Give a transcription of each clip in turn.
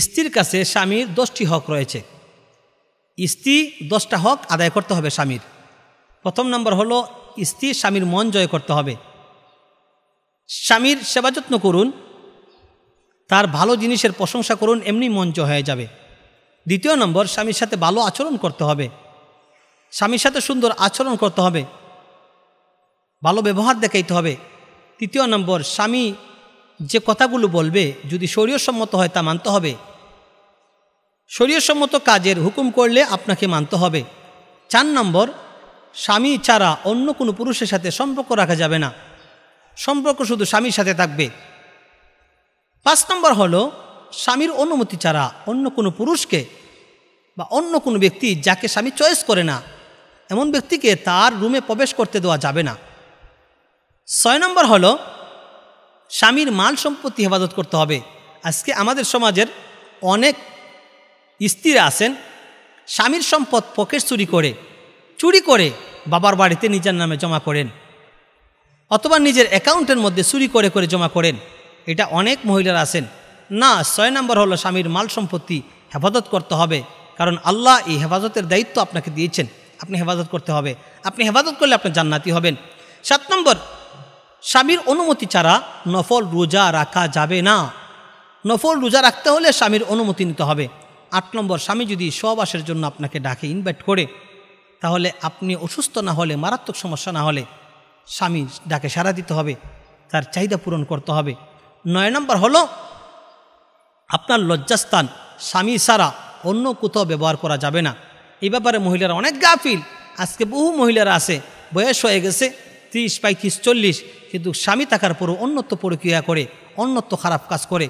স্ত্রীর কাছে স্বামীর দশটি হক রয়েছে। স্ত্রী দশটা হক আদায় করতে হবে স্বামীর। প্রথম নম্বর হলো, স্ত্রী স্বামীর মন জয় করতে হবে। স্বামীর সেবা যত্ন করুন, তার ভালো জিনিসের প্রশংসা করুন, এমনি মন জয় হয়ে যাবে। দ্বিতীয় নম্বর, স্বামীর সাথে ভালো আচরণ করতে হবে। স্বামীর সাথে সুন্দর আচরণ করতে হবে। ভালো ব্যবহার দেখাইতে হবে। তৃতীয় নম্বর, স্বামী যে কথাগুলো বলবে, যদি শরীয়সম্মত হয় তা মানতে হবে। শরীয়সম্মত কাজের হুকুম করলে আপনাকে মানতে হবে। চার নম্বর, স্বামী ছাড়া অন্য কোনো পুরুষের সাথে সম্পর্ক রাখা যাবে না। সম্পর্ক শুধু স্বামীর সাথে থাকবে। পাঁচ নম্বর হলো, স্বামীর অনুমতি ছাড়া অন্য কোনো পুরুষকে বা অন্য কোনো ব্যক্তি যাকে স্বামী চয়েস করে না, এমন ব্যক্তিকে তার রুমে প্রবেশ করতে দেওয়া যাবে না। ছয় নম্বর হলো স্বামীর মাল সম্পত্তি হেফাজত করতে হবে। আজকে আমাদের সমাজের অনেক স্ত্রীরা আছেন, স্বামীর সম্পদ পকেট চুরি করে চুরি করে বাবার বাড়িতে নিজের নামে জমা করেন অথবা নিজের অ্যাকাউন্টের মধ্যে চুরি করে করে জমা করেন। এটা অনেক মহিলারা আছেন। না, ছয় নম্বর হলো স্বামীর মাল সম্পত্তি হেফাজত করতে হবে। কারণ আল্লাহ এই হেফাজতের দায়িত্ব আপনাকে দিয়েছেন। আপনি হেফাজত করতে হবে। আপনি হেফাজত করলে আপনি জান্নাতি হবেন। সাত নম্বর স্বামীর অনুমতি ছাড়া নফল রোজা রাখা যাবে না। নফল রোজা রাখতে হলে স্বামীর অনুমতি নিতে হবে। আট নম্বর, স্বামী যদি সহবাসের জন্য আপনাকে ডাকে ইনভাইট করে, তাহলে আপনি অসুস্থ না হলে, মারাত্মক সমস্যা না হলে স্বামী ডাকে সাড়া দিতে হবে, তার চাহিদা পূরণ করতে হবে। নয় নম্বর হলো, আপনার লজ্জাস্থান স্বামী ছাড়া অন্য কোথাও ব্যবহার করা যাবে না। এই ব্যাপারে মহিলারা অনেক গাফিল। আজকে বহু মহিলারা আছে, বয়স হয়ে গেছে, ত্রিশ, পঁয়ত্রিশ, চল্লিশ। কিন্তু স্বামী থাকার পরও অন্যত্ব প্রক্রিয়া করে, অন্যত্ব খারাপ কাজ করে।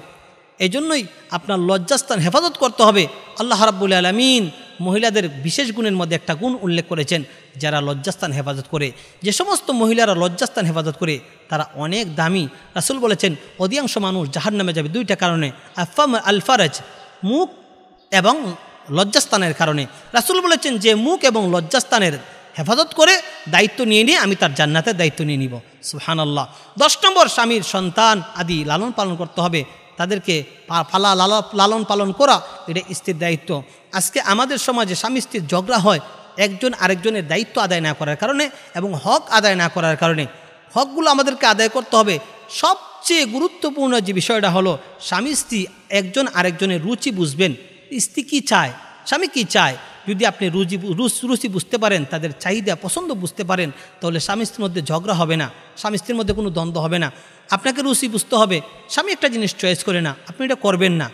এই জন্যই আপনার লজ্জাস্থান হেফাজত করতে হবে। আল্লাহ রাব্বুল আলমিন মহিলাদের বিশেষ গুণের মধ্যে একটা গুণ উল্লেখ করেছেন, যারা লজ্জাস্থান হেফাজত করে। যে সমস্ত মহিলারা লজ্জাস্থান হেফাজত করে, তারা অনেক দামি। রাসুল বলেছেন, অধিকাংশ মানুষ জাহার নামে যাবে দুইটা কারণে আফাম আলফারাজ মুখ এবং লজ্জাস্থানের কারণে। রাসুল বলেছেন যে, মুখ এবং লজ্জাস্থানের হেফাজত করে দায়িত্ব নিয়ে নিয়ে আমি তার জান্নাতের দায়িত্ব নিয়ে নিব। সুহান আল্লাহ দশ নম্বর, স্বামীর সন্তান আদি লালন পালন করতে হবে। তাদেরকে পালা লালন পালন করা, এটা স্ত্রীর দায়িত্ব। আজকে আমাদের সমাজে স্বামী স্ত্রীর ঝগড়া হয় একজন আরেকজনের দায়িত্ব আদায় না করার কারণে এবং হক আদায় না করার কারণে। হকগুলো আমাদেরকে আদায় করতে হবে। সবচেয়ে গুরুত্বপূর্ণ যে বিষয়টা হলো, স্বামী স্ত্রী একজন আরেকজনের রুচি বুঝবেন। স্ত্রী কী চায়? স্বামী কী চায়? যদি আপনি রুচি রুচি বুঝতে পারেন, তাদের চাহিদা, পছন্দ বুঝতে পারেন, তাহলে স্বামী স্ত্রীর মধ্যে ঝগড়া হবে না, স্বামী স্ত্রীর মধ্যে কোনো দ্বন্দ্ব হবে না। আপনাকে রুচি বুঝতে হবে, স্বামী একটা জিনিস চয়েস করে না, আপনি এটা করবেন না।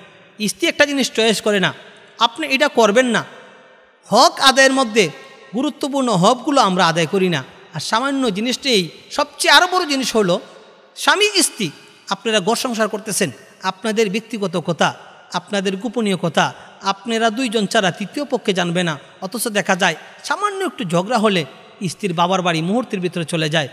স্ত্রী একটা জিনিস চয়েস করে না, আপনি এটা করবেন না। হক আদায়ের মধ্যে গুরুত্বপূর্ণ হকগুলো আমরা আদায় করি না। আর সামান্য জিনিসটাই সবচেয়ে আরও বড় জিনিস হলো, স্বামী, স্ত্রী, আপনারা ঘর সংসার করতেছেন, আপনাদের ব্যক্তিগত কথা, আপনাদের গোপনীয় কথা আপনারা দুইজন ছাড়া তৃতীয় পক্ষে জানবে না। অথচ দেখা যায়, সামান্য একটু ঝগড়া হলে স্ত্রীর বাবার বাড়ি মুহূর্তের ভিতরে চলে যায়।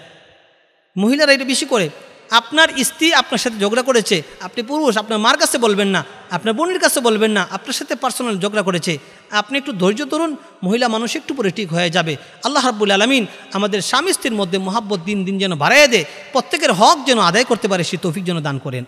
মহিলারা এটা বেশি করে, আপনার স্ত্রী আপনার সাথে ঝগড়া করেছে, আপনি পুরুষ, আপনার মার কাছে বলবেন না, আপনার বোনের কাছে বলবেন না, আপনার সাথে পার্সোনাল ঝগড়া করেছে। আপনি একটু ধৈর্য ধরুন, মহিলা মানুষ একটু পরে ঠিক হয়ে যাবে। আল্লাহ রাব্বুল আলমিন আমাদের স্বামী স্ত্রীর মধ্যে মহাব্বত দিন দিন যেন বাড়াইয়া দেয়, প্রত্যেকের হক যেন আদায় করতে পারে সে তৌফিক যেন দান করেন।